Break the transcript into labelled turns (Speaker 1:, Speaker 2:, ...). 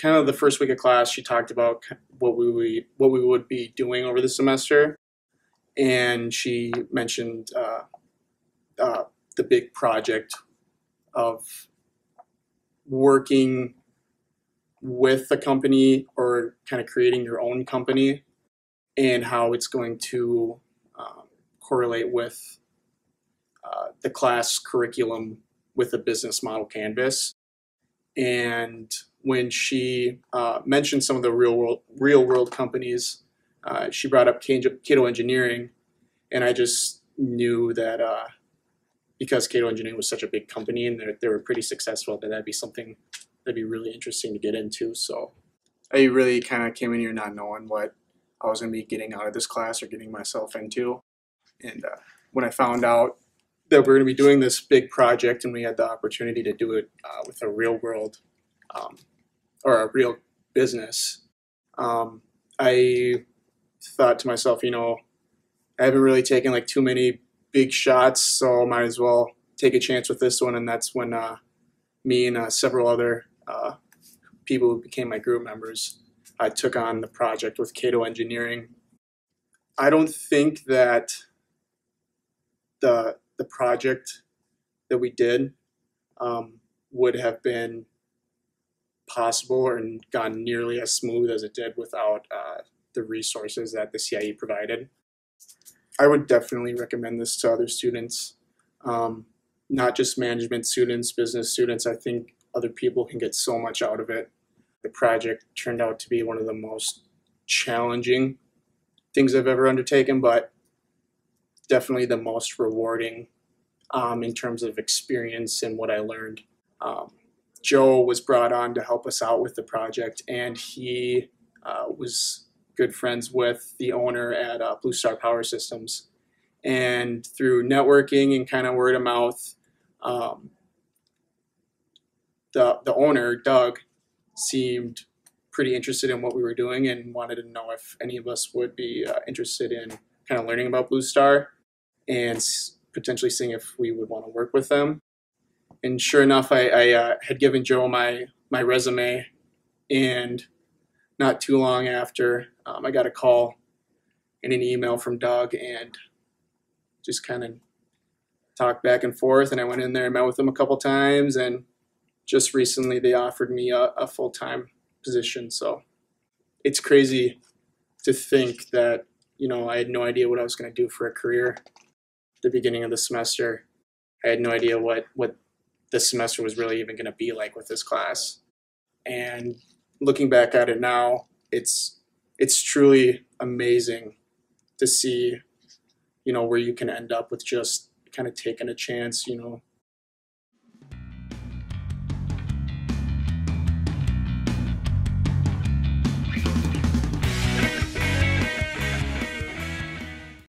Speaker 1: kind of the first week of class, she talked about what we would, what we would be doing over the semester, and she mentioned uh, uh, the big project of working with the company or kind of creating your own company and how it's going to um, correlate with uh, the class curriculum with the business model canvas. And when she uh, mentioned some of the real world real world companies, uh, she brought up Kato Engineering, and I just knew that uh, because Kato Engineering was such a big company and they were pretty successful, that that'd be something that'd be really interesting to get into. So I really kind of came in here not knowing what I was going to be getting out of this class or getting myself into. And uh, when I found out that we are going to be doing this big project and we had the opportunity to do it uh, with a real world um, or a real business, um, I thought to myself, you know, I haven't really taken like too many big shots, so I might as well take a chance with this one. And that's when uh, me and uh, several other uh, people who became my group members I took on the project with Kato Engineering. I don't think that the the project that we did um, would have been possible or gone nearly as smooth as it did without uh, the resources that the CIE provided. I would definitely recommend this to other students, um, not just management students, business students. I think other people can get so much out of it. The project turned out to be one of the most challenging things I've ever undertaken, but definitely the most rewarding um, in terms of experience and what I learned. Um, Joe was brought on to help us out with the project, and he uh, was good friends with the owner at uh, Blue Star Power Systems. And through networking and kind of word of mouth, um, the the owner Doug seemed pretty interested in what we were doing and wanted to know if any of us would be uh, interested in kind of learning about Blue Star and potentially seeing if we would want to work with them. And sure enough, I, I uh, had given Joe my my resume, and not too long after, um, I got a call and an email from Doug, and just kind of talked back and forth. And I went in there and met with him a couple times, and just recently they offered me a, a full time position. So it's crazy to think that you know I had no idea what I was going to do for a career the beginning of the semester. I had no idea what what this semester was really even going to be like with this class. And looking back at it now, it's it's truly amazing to see, you know, where you can end up with just kind of taking a chance, you know,